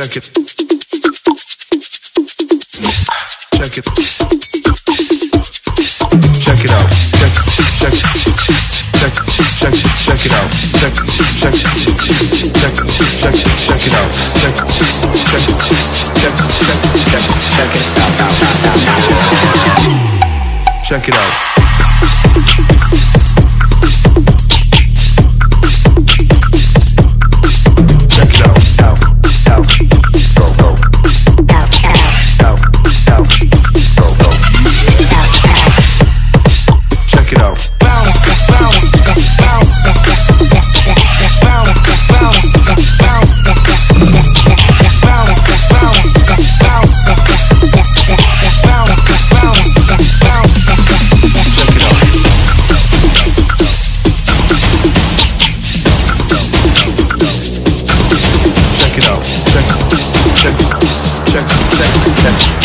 Check it. Check it. Check it out. Check check check check check check it out. Check check check check check check check it out. Check check check check check check it out.